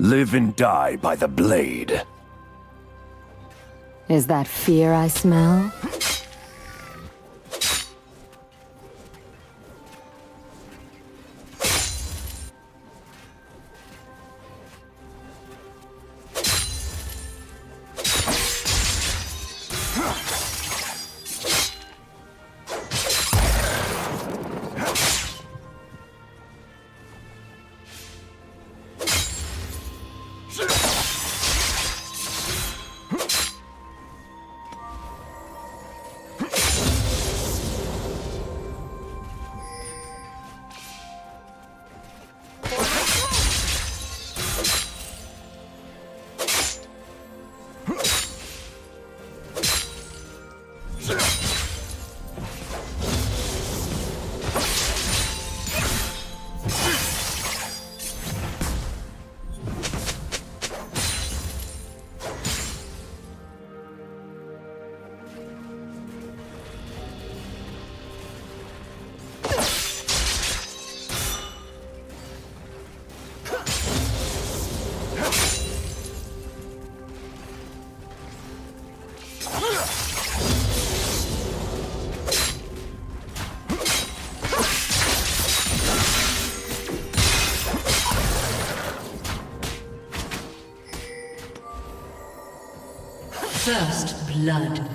Live and die by the blade. Is that fear I smell? Blood.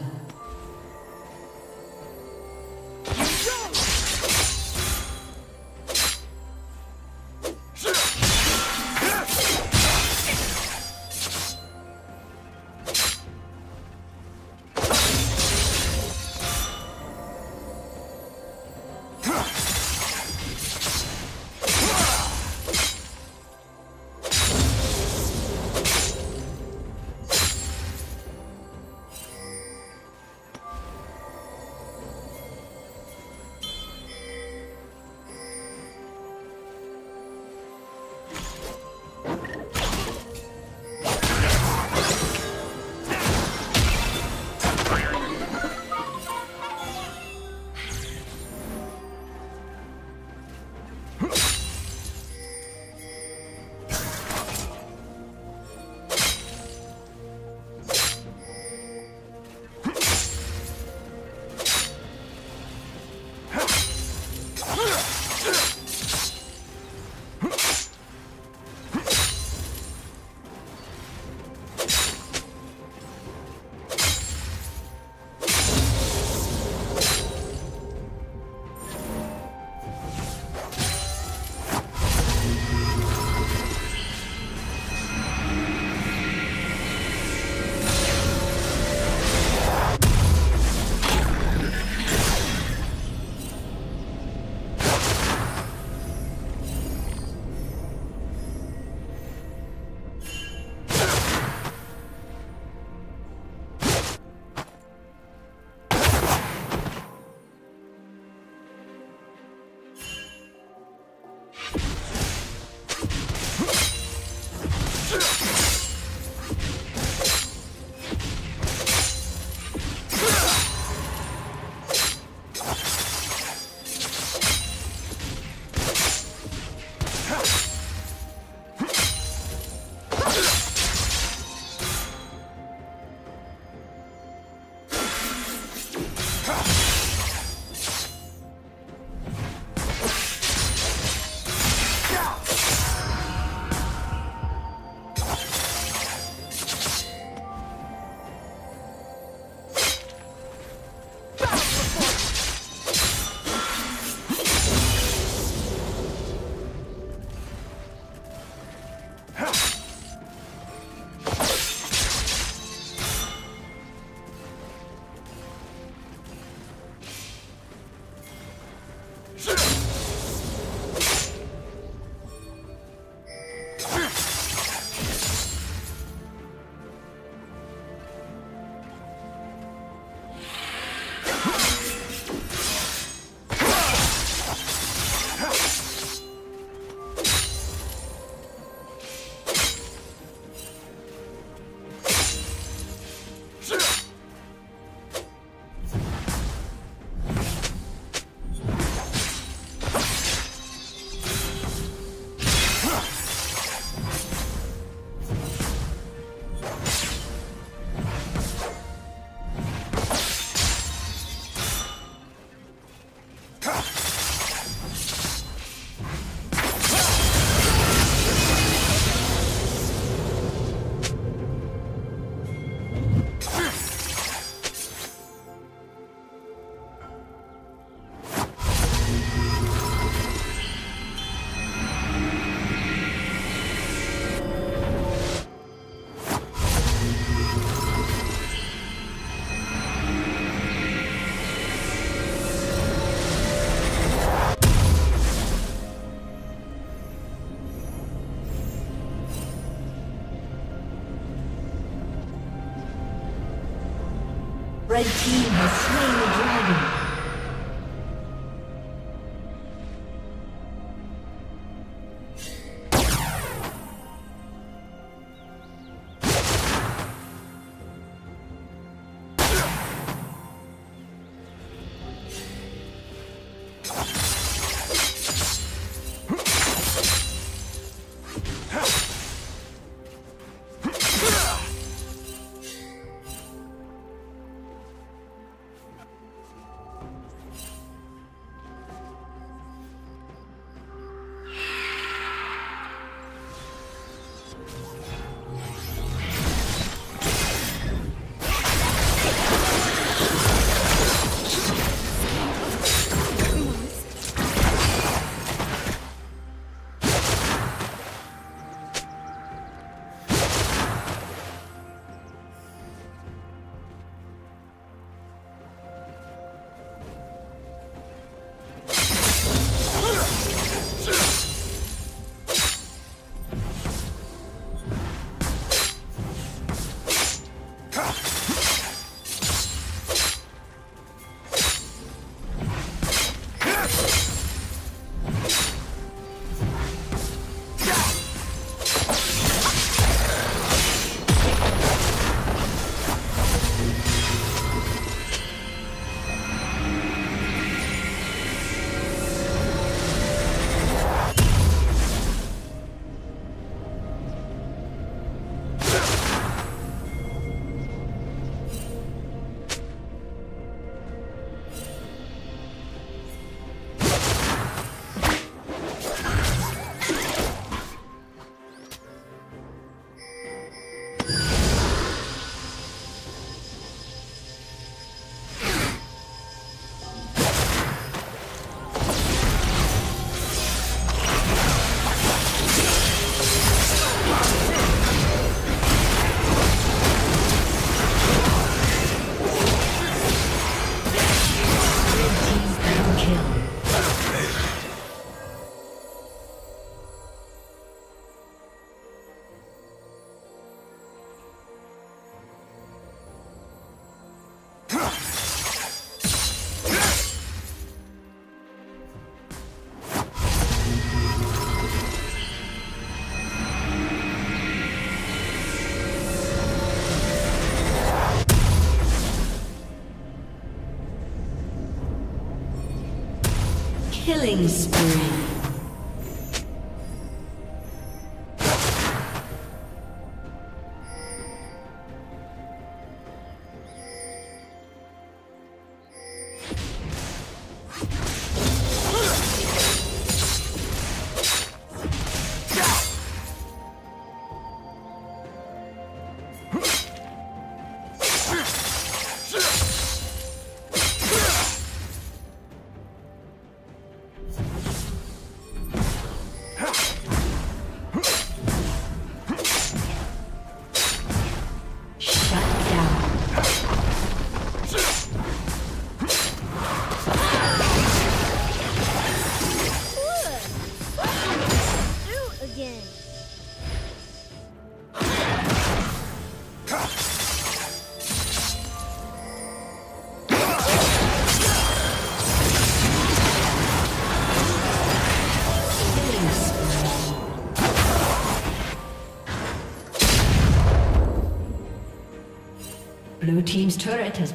Killing spree.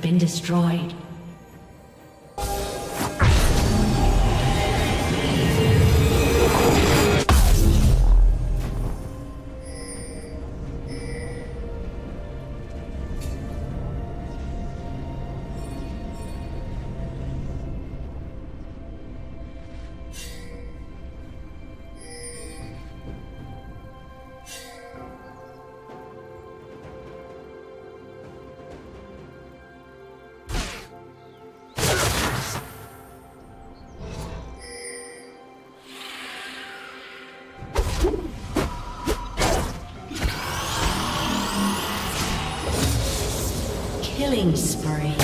Been destroyed. Killing spree.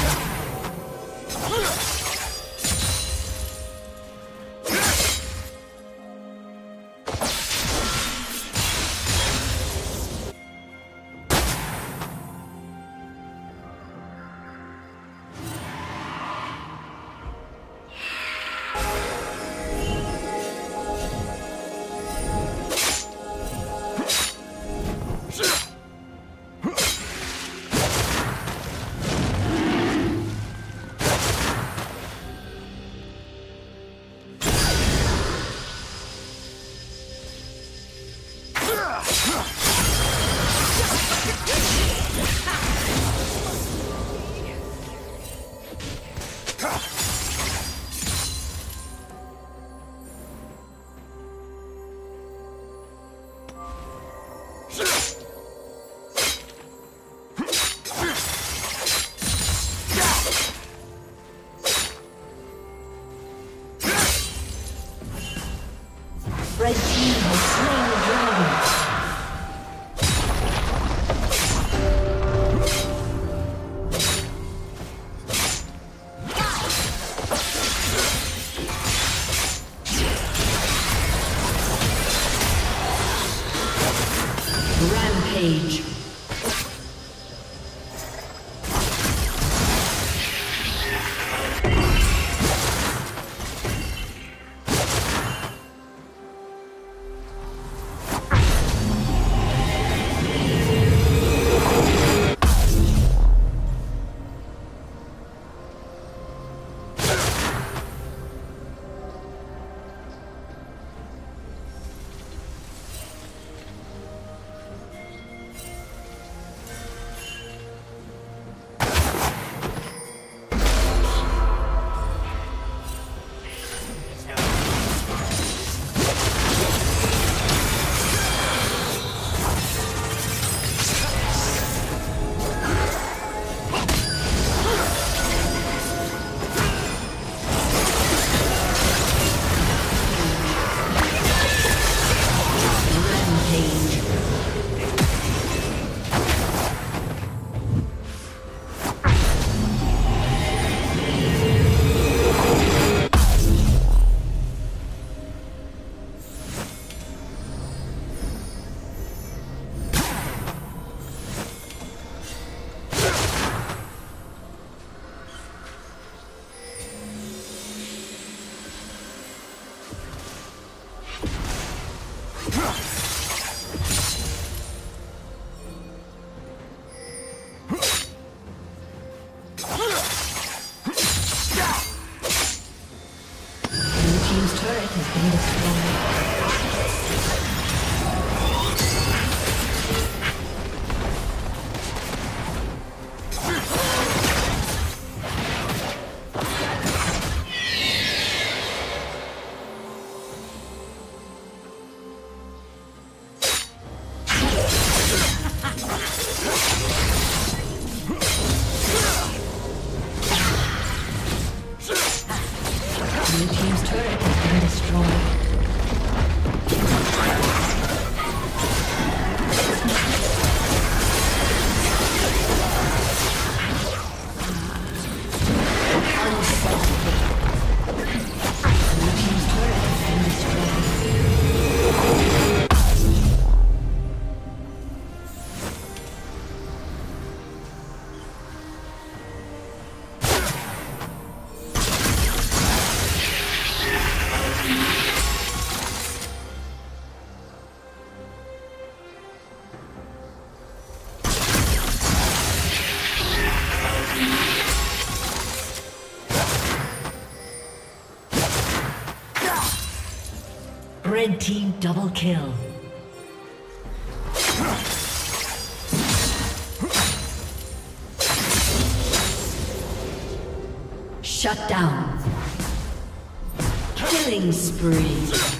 Huh. Red kill. Shut down. Killing spree.